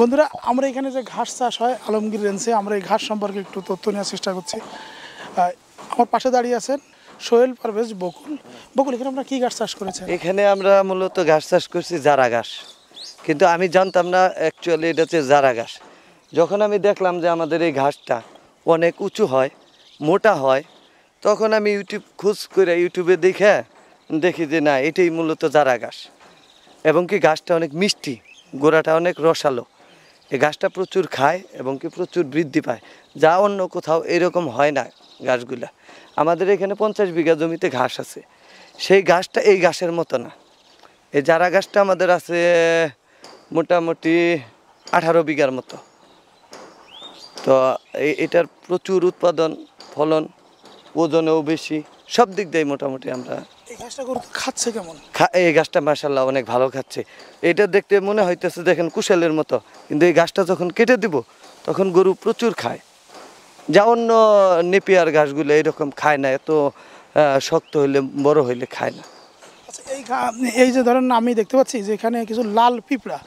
বন্ধুরা, আমরা এখানে যে ঘাস চাষ হয়, আলমগীর রেঞ্জে আমরা এই ঘাস সম্পর্কে একটু তথ্য নেওয়ার চেষ্টা করছি। আমার পাশে দাঁড়িয়ে আছেন সোহেল পারভেজ বকুল। বকুল, এখানে আমরা কী ঘাস চাষ করেছেন? এখানে আমরা মূলত ঘাস চাষ করছি জারা ঘাস। কিন্তু আমি জানতাম না অ্যাকচুয়ালি এটা হচ্ছে জারা ঘাস। যখন আমি দেখলাম যে আমাদের এই ঘাসটা অনেক উঁচু হয়, মোটা হয়, তখন আমি ইউটিউব খোঁজ করে ইউটিউবে দেখে দেখি যে না, এটাই মূলত জারা ঘাস। এবং কি ঘাসটা অনেক মিষ্টি, গোড়াটা অনেক রসালো। এই গাছটা প্রচুর খায় এবং কি প্রচুর বৃদ্ধি পায়। যা অন্য কোথাও এরকম হয় না ঘাসগুলা আমাদের এখানে পঞ্চাশ বিঘা জমিতে ঘাস আছে। সেই গাছটা এই ঘাসের মতো না। এই জারা গাছটা আমাদের আছে মোটামুটি আঠারো বিঘার মতো। তো এটার প্রচুর উৎপাদন, ফলন, ওজনেও বেশি, সব দিক দিয়ে মোটামুটি আমরা খাচ্ছে কেমন? এই গাছটা অনেক ভালো খাচ্ছে। এটা দেখতে মনে হইতেছে দেখেন কুশালের মতো। কিন্তু এই গাছটা যখন কেটে দিব তখন গরু প্রচুর খায়। যা অন্য নেপিয়ার ঘাসগুলো এরকম খায় না এত শক্ত হইলে বড় হইলে খায় না। আচ্ছা এই এই যে ধরেন আমি দেখতে পাচ্ছি যে এখানে কিছু লাল পিঁপড়া।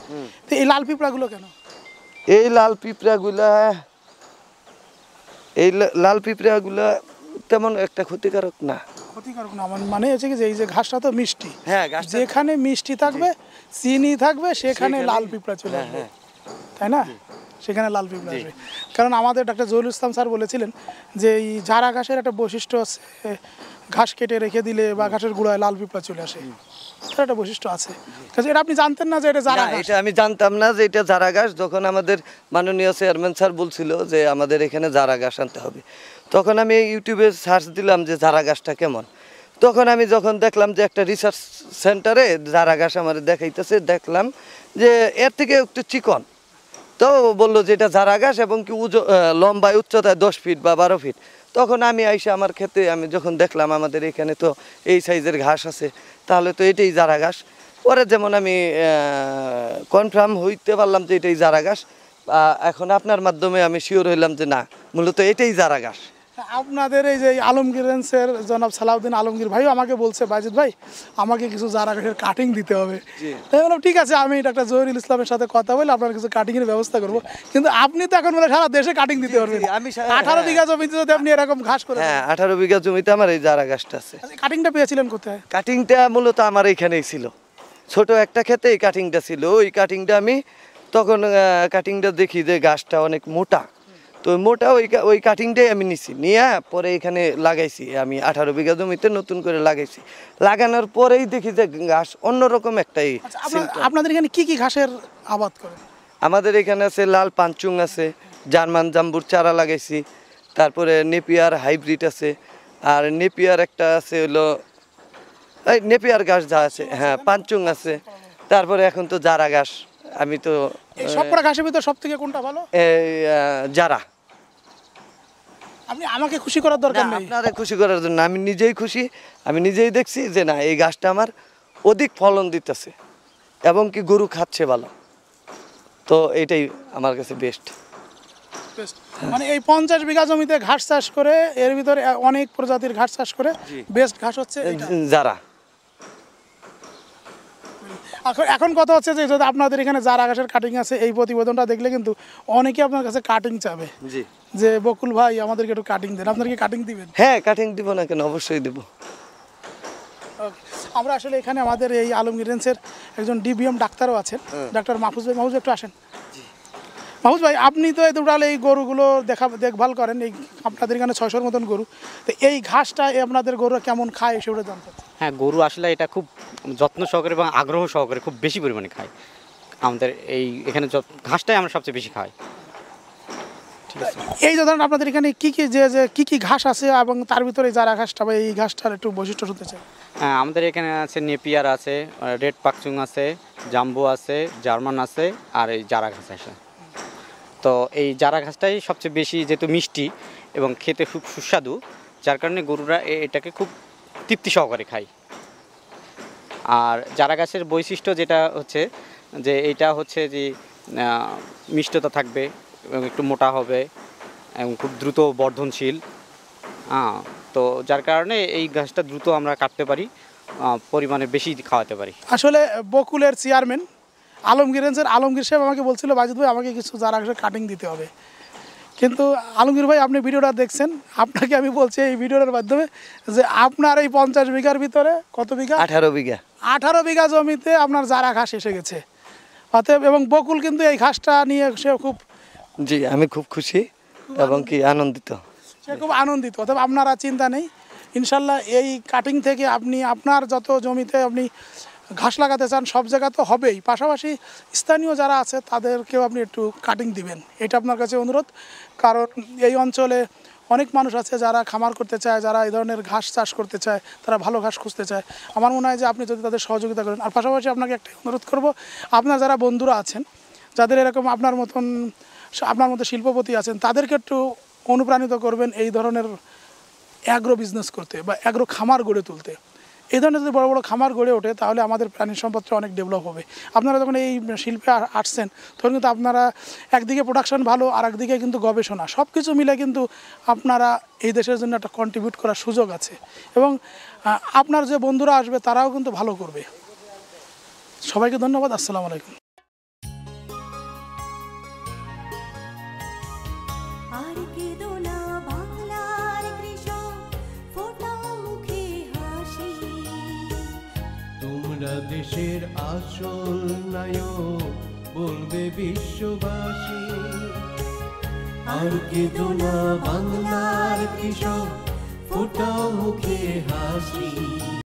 তো এই লাল পিঁপড়াগুলো কেন? এই লাল পিঁপড়াগুলা এই লাল পিঁপড়াগুলা তেমন একটা ক্ষতিকারক না। ক্ষতিকারক না মানে- মানে হচ্ছে কি যে এই যে ঘাসটা তো মিষ্টি। হ্যাঁ, যেখানে মিষ্টি থাকবে চিনি থাকবে সেখানে লাল পিঁপড়া চলে হ্যাঁ, আসবে। হ্যাঁ। তাই না? সেখানে লাল পিঁপড়া আসবে। কারণ আমাদের ডাক্তার জহুরুল ইসলাম স্যার বলেছিলেন যে এই জারা ঘাসের একটা বৈশিষ্ট্য আছে ঘাস কেটে রেখে দিলে বা ঘাসের গুঁড়ায় লাল পিঁপড়া চলে আসে তার একটা বৈশিষ্ট্য আছে। কাজে এটা আপনি জানতেন না যে এটা জারা এটা আমি জানতাম না যে এটা জারা ঘাস যখন আমাদের মাননীয় চেয়ারম্যান স্যার বলছিল যে আমাদের এখানে জারা ঘাস আনতে হবে। তখন আমি ইউটিউবে সার্চ দিলাম যে জারা গাছটা কেমন। তখন আমি যখন দেখলাম যে একটা রিসার্চ সেন্টারে জারা ঘাস আমার দেখাইতেছে, দেখলাম যে এর থেকে একটু চিকন। তো বলল যে এটা জারা ঘাস এবং কি উজ লম্বায় উচ্চতায় দশ ফিট বা বারো ফিট তখন আমি আইসা আমার ক্ষেতে আমি যখন দেখলাম আমাদের এখানে তো এই সাইজের ঘাস আছে, তাহলে তো এটাই জারা ঘাস পরে যেমন আমি কনফার্ম হইতে পারলাম যে এটাই জারা ঘাস এখন আপনার মাধ্যমে আমি শিওর হইলাম যে না, মূলত এটাই জারা ঘাস আপনাদের এই যে এই আলমগীর রেঞ্জের জনাব সালাউদ্দিন আলমগীর ভাইও আমাকে বলছে বাজিদ ভাই আমাকে কিছু জারা ঘাসের কাটিং দিতে হবে। তাই বললাম ঠিক আছে আমি ডাক্তার জহিরুল ইসলামের সাথে কথা বলে আপনার কিছু কাটিংয়ের ব্যবস্থা করব। কিন্তু আপনি তো এখন বলে সারা দেশে কাটিং দিতে পারবেন। আমি আঠারো হ্যাঁ। বিঘা জমিতে যদি আপনি এরকম ঘাস করে হ্যাঁ আঠারো বিঘা জমিতে আমার এই জারা গাছটা আছে। কাটিংটা পেয়েছিলেন কোথায়? কাটিংটা মূলত আমার এইখানেই ছিল। ছোট একটা ক্ষেতে এই কাটিংটা ছিল। ওই কাটিংটা আমি তখন কাটিংটা দেখি যে গাছটা অনেক মোটা। তো মোটা ওই ওই কাটিংটাই আমি নিছি। নিয়ে পরে এখানে লাগাইছি। আমি আঠারো বিঘা জমিতে নতুন করে লাগাইছি। লাগানোর পরেই দেখি যে গাছ অন্যরকম একটাই আচ্ছা আপনাদের এখানে কি কি ঘাসের আবাদ করেন আমাদের এখানে আছে লাল পাঞ্চুং আছে জার্মান জাম্বুর চারা লাগাইছি তারপরে নেপিয়ার হাইব্রিড আছে আর নেপিয়ার একটা আছে হলো এই নেপিয়ার গাছ যা আছে হ্যাঁ পাঞ্চুং আছে তারপরে এখন তো জারা গাছ আমি তো সবকটা ঘাসের ভিতর সব থেকে কোনটা ভালো? এই জারা। আপনি আমাকে খুশি করার দরকার নেই আপনারে খুশি করার জন্য আমি নিজেই খুশি আমি নিজেই দেখছি যে না এই গাছটা আমার অধিক ফলন দিতেছে এবং কি গরু খাচ্ছে ভালো তো এটাই আমার কাছে বেস্ট. মানে এই পঞ্চাশ বিঘা জমিতে ঘাস চাষ করে এর ভিতরে অনেক প্রজাতির ঘাস চাষ করে বেস্ট ঘাস হচ্ছে। যারা এখন এখন কথা হচ্ছে যে যদি আপনাদের এখানে যার আকাশের কাটিং আছে এই প্রতিবেদনটা দেখলে কিন্তু অনেকে আপনার কাছে কাটিং চাবে। জি। যে বকুল ভাই আমাদেরকে একটু কাটিং দেন। আপনার কি কাটিং দিবেন? হ্যাঁ কাটিং দিব না কেন? অবশ্যই দিব. আমরা আসলে এখানে আমাদের এই আলমগীর রেঞ্জের একজন ডিবিএম ডাক্তারও আছেন। ডাক্তার মাহফুজ ভাই মাহফুজ একটু আসেন। মাহফুজ ভাই আপনি তো এই টোটাল এই গরুগুলো দেখা দেখভাল করেন। এই আপনাদের এখানে ছয়শোর মতন গরু। তো এই ঘাসটা এই আপনাদের গরু কেমন খায় সেটা জানতে হ্যাঁ গরু আসলে এটা খুব যত্ন সহকারে এবং আগ্রহ সহকারে খুব বেশি পরিমাণে খায় আমাদের এই এখানে ঘাসটাই আমরা সবচেয়ে বেশি খাই। ঠিক আছে? এই যে ধরেন আপনাদের এখানে কি কি যে যে কি কি ঘাস আছে এবং তার ভিতরে যারা ঘাসটা বা এই ঘাসটার একটু বৈশিষ্ট্য শুনতে চাই? হ্যাঁ আমাদের এখানে আছে নেপিয়ার আছে রেড পাকচুং আছে জাম্বু আছে জার্মান আছে আর এই জারা ঘাস আছে। তো এই জারা ঘাসটাই সবচেয়ে বেশি যেহেতু মিষ্টি এবং খেতে খুব সুস্বাদু যার কারণে গরুরা এটাকে খুব তৃপ্তি সহকারে খায়। আর জারা গাছের বৈশিষ্ট্য যেটা হচ্ছে যে এটা হচ্ছে যে মিষ্টতা থাকবে এবং একটু মোটা হবে এবং খুব দ্রুত বর্ধনশীল। হ্যাঁ তো যার কারণে এই গাছটা দ্রুত আমরা কাটতে পারি পরিমাণে বেশি খাওয়াতে পারি। আসলে বকুলের চেয়ারম্যান আলমগীর রেঞ্জের আলমগীর সাহেব আমাকে বলছিল বাজিদ ভাই আমাকে কিছু যারা কাটিং দিতে হবে। কিন্তু আলমগীর ভাই আপনি ভিডিওটা দেখছেন আপনাকে আমি বলছি এই ভিডিওটার মাধ্যমে যে আপনার এই পঞ্চাশ বিঘার ভিতরে কত বিঘা? আঠারো বিঘা। আঠারো বিঘা জমিতে আপনার জারা ঘাস এসে গেছে। অতএব এবং বকুল কিন্তু এই ঘাসটা নিয়ে সে খুব জি আমি খুব খুশি এবং কি আনন্দিত। সে খুব আনন্দিত অতএব আপনারা চিন্তা নেই। ইনশাল্লাহ এই কাটিং থেকে আপনি আপনার যত জমিতে আপনি ঘাস লাগাতে চান সব জায়গা তো হবেই। পাশাপাশি স্থানীয় যারা আছে তাদেরকেও আপনি একটু কাটিং দিবেন। এটা আপনার কাছে অনুরোধ। কারণ এই অঞ্চলে অনেক মানুষ আছে যারা খামার করতে চায়, যারা এই ধরনের ঘাস চাষ করতে চায়, তারা ভালো ঘাস খুঁজতে চায়। আমার মনে হয় যে আপনি যদি তাদের সহযোগিতা করেন, আর পাশাপাশি আপনাকে একটা অনুরোধ করব, আপনার যারা বন্ধুরা আছেন, যাদের এরকম আপনার মতন, আপনার মতো শিল্পপতি আছেন, তাদেরকে একটু অনুপ্রাণিত করবেন এই ধরনের অ্যাগ্রো বিজনেস করতে বা অ্যাগ্রো খামার গড়ে তুলতে। এই ধরনের যদি বড় বড় খামার গড়ে ওঠে, তাহলে আমাদের প্রাণী সম্পদটা অনেক ডেভেলপ হবে। আপনারা যখন এই শিল্পে আসছেন, তখন কিন্তু আপনারা একদিকে প্রোডাকশন ভালো আর একদিকে কিন্তু গবেষণা। সব কিছু মিলে কিন্তু আপনারা এই দেশের জন্য একটা কন্ট্রিবিউট করার সুযোগ আছে। এবং আপনার যে বন্ধুরা আসবে, তারাও কিন্তু ভালো করবে। সবাইকে ধন্যবাদ, আসসালামু আলাইকুম। আর তোমরা দেশের আসল নায়ক বলবে বিশ্ববাসী। আর কি না বাংলার কৃষক ফোটাও মুখে হাসি।